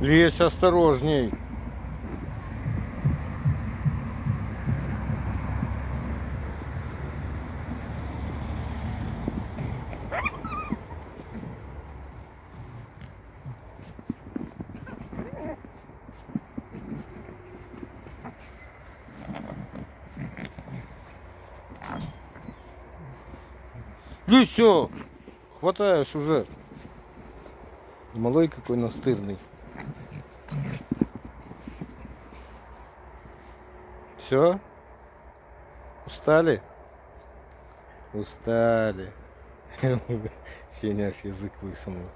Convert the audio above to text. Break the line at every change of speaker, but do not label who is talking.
Лезь осторожней. Ну все, хватаешь уже. Малой какой настырный. Все? Устали? Устали. Сеня аж язык высунул.